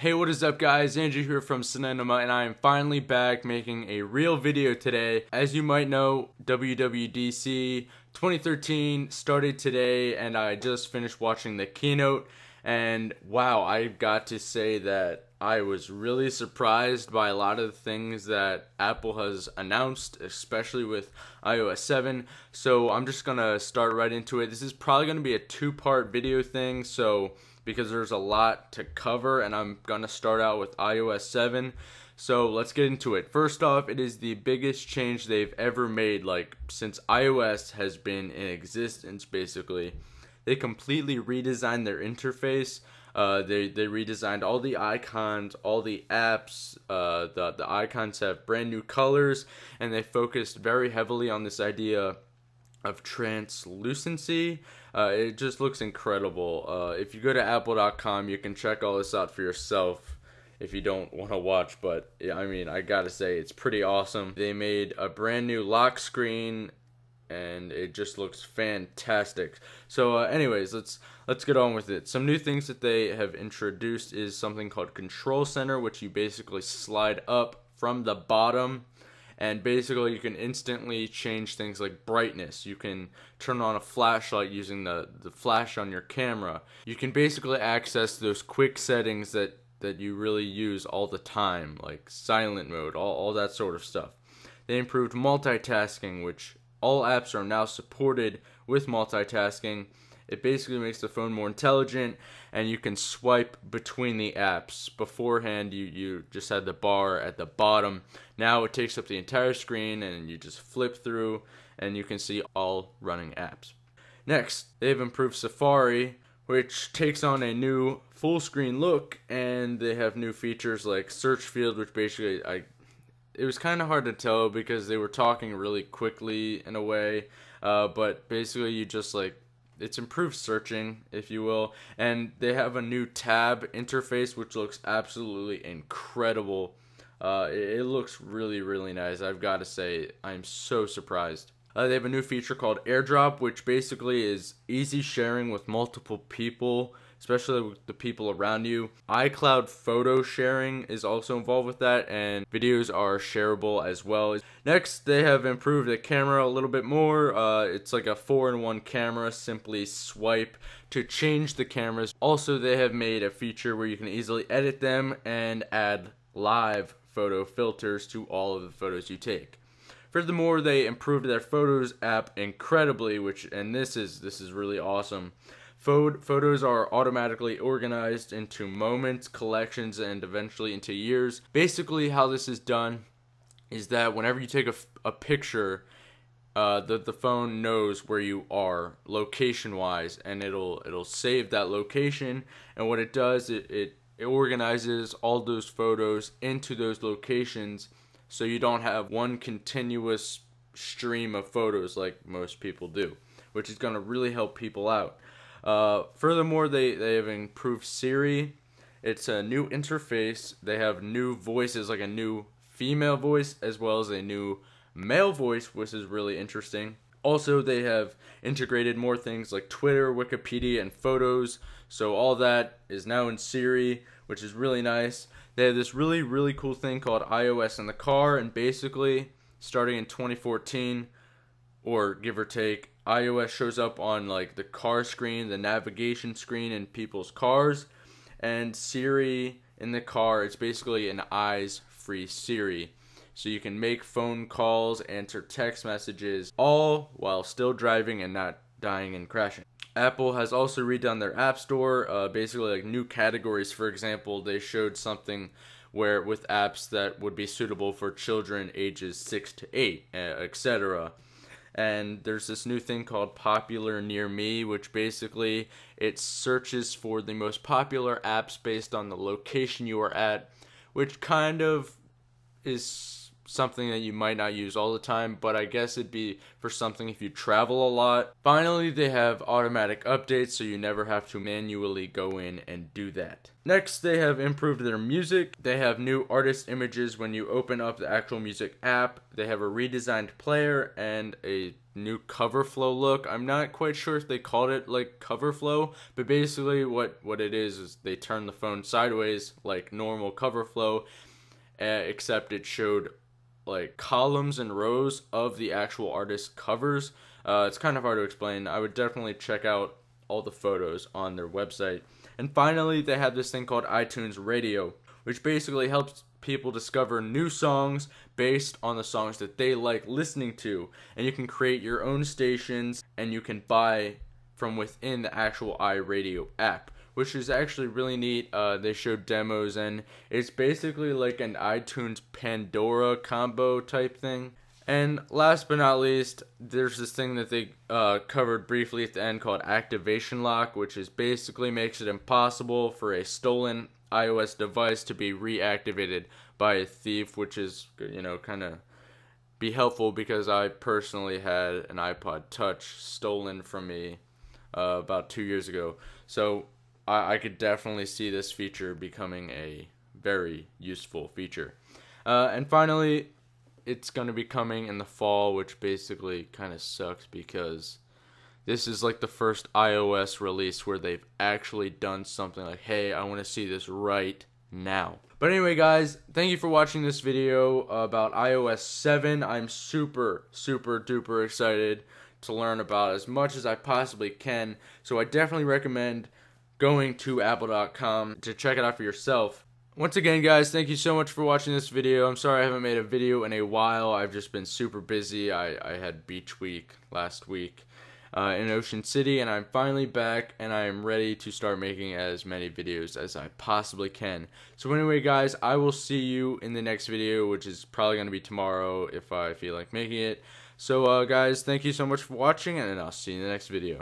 Hey, what is up guys? Andrew here from Cininima and I am finally back making a real video today. As you might know, WWDC 2013 started today and I just finished watching the keynote and wow, I got to say that I was really surprised by a lot of the things that Apple has announced, especially with iOS 7. So I'm just gonna start right into it. This is probably gonna be a two part video thing, so because there's a lot to cover, and I'm gonna start out with iOS 7. So let's get into it. First off, it is the biggest change they've ever made, like since iOS has been in existence, basically. They completely redesigned their interface. Uh, they they redesigned all the icons, all the apps. Uh, the the icons have brand new colors, and they focused very heavily on this idea of translucency. Uh, it just looks incredible. Uh, if you go to apple.com, you can check all this out for yourself if you don't want to watch. But I mean, I gotta say, it's pretty awesome. They made a brand new lock screen. And it just looks fantastic. So, uh, anyways, let's let's get on with it. Some new things that they have introduced is something called Control Center, which you basically slide up from the bottom and basically you can instantly change things like brightness. You can turn on a flashlight using the, the flash on your camera. You can basically access those quick settings that that you really use all the time like silent mode all, all that sort of stuff. They improved multitasking which all apps are now supported with multitasking it basically makes the phone more intelligent and you can swipe between the apps. Beforehand, you, you just had the bar at the bottom. Now it takes up the entire screen and you just flip through and you can see all running apps. Next, they've improved Safari, which takes on a new full screen look and they have new features like search field, which basically I it was kind of hard to tell because they were talking really quickly in a way. Uh, but basically, you just like it's improved searching, if you will, and they have a new tab interface which looks absolutely incredible. Uh, it, it, looks really, really nice. I've got to say, I'm so surprised. Uh, they have a new feature called AirDrop, which basically is easy sharing with multiple people especially with the people around you. iCloud photo sharing is also involved with that, and videos are shareable as well. Next, they have improved the camera a little bit more. Uh, it's like a 4 in 1 camera, simply swipe to change the cameras. Also, they have made a feature where you can easily edit them and add live photo filters to all of the photos you take. Furthermore, they improved their Photos app incredibly, which and this is this is really awesome. Photos are automatically organized into moments, collections, and eventually into years. Basically, how this is done is that whenever you take a, a picture, uh, the the phone knows where you are location wise, and it'll it'll save that location. And what it does, it, it it organizes all those photos into those locations, so you don't have one continuous stream of photos like most people do, which is going to really help people out. Uh, furthermore, they, they have improved Siri. It's a new interface. They have new voices, like a new female voice as well as a new male voice, which is really interesting. Also, they have integrated more things like Twitter, Wikipedia, and photos. So all that is now in Siri, which is really nice. They have this really, really cool thing called iOS in the car, and basically, starting in 2014, or give or take, iOS shows up on like the car screen, the navigation screen in people's cars, and Siri in the car. It's basically an eyes free Siri. So you can make phone calls, answer text messages, all while still driving and not dying and crashing. Apple has also redone their App Store, uh, basically like new categories. For example, they showed something where with apps that would be suitable for children ages six to eight, etc and there's this new thing called popular near me which basically it searches for the most popular apps based on the location you are at which kind of is something that you might not use all the time, but I guess it'd be for something if you travel a lot. Finally, they have automatic updates so you never have to manually go in and do that. Next, they have improved their music. They have new artist images when you open up the actual music app. They have a redesigned player and a new cover flow look. I'm not quite sure if they called it like cover flow, but basically what what it is is they turn the phone sideways like normal cover flow, uh, except it showed like columns and rows of the actual artist covers. Uh, it's kind of hard to explain. I would definitely check out all the photos on their website. And finally, they have this thing called iTunes Radio, which basically helps people discover new songs based on the songs that they like listening to. And you can create your own stations and you can buy from within the actual iRadio app, which is actually really neat. Uh, they showed demos and it's basically like an iTunes Pandora combo type thing. And last but not least, there's this thing that they uh, covered briefly at the end called Activation Lock, which is basically makes it impossible for a stolen iOS device to be reactivated by a thief, which is, you know, kind of be helpful because I personally had an iPod Touch stolen from me uh, about two years ago. So I, I could definitely see this feature becoming a very useful feature. Uh, and finally, it's going to be coming in the fall, which basically kind of sucks because this is like the first iOS release where they've actually done something like, hey, I want to see this right now. But anyway, guys, thank you for watching this video about iOS 7. I'm super, super duper excited to learn about as much as I possibly can. So I definitely recommend going to apple.com to check it out for yourself. Once again, guys, thank you so much for watching this video. I'm sorry I haven't made a video in a while. I've just been super busy. I, I had beach week last week uh, in Ocean City, and I'm finally back, and I am ready to start making as many videos as I possibly can. So anyway, guys, I will see you in the next video, which is probably going to be tomorrow if I feel like making it. So, uh, guys, thank you so much for watching, and I'll see you in the next video.